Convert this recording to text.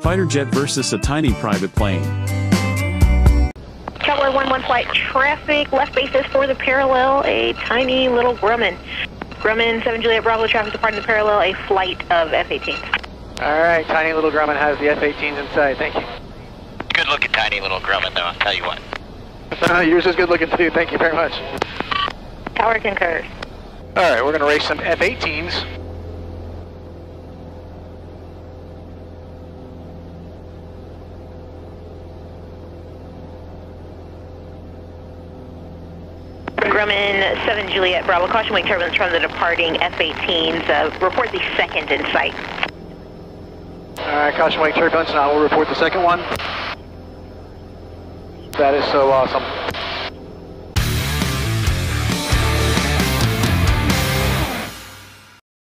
Fighter jet versus a tiny private plane. Cutler 1-1 flight traffic, left basis for the parallel, a tiny little Grumman. Grumman 7 Juliet Bravo traffic departing the parallel, a flight of F-18s. All right, tiny little Grumman has the F-18s inside. Thank you. Good looking tiny little Grumman though, I'll tell you what. Yours is good looking too. Thank you very much. Tower concurs. All right, we're going to race some F-18s. Grumman 7 Juliet Bravo, caution wing turbulence from the departing F-18s. Uh, report the second in sight. All right, caution wing turbulence, and I will report the second one. That is so awesome.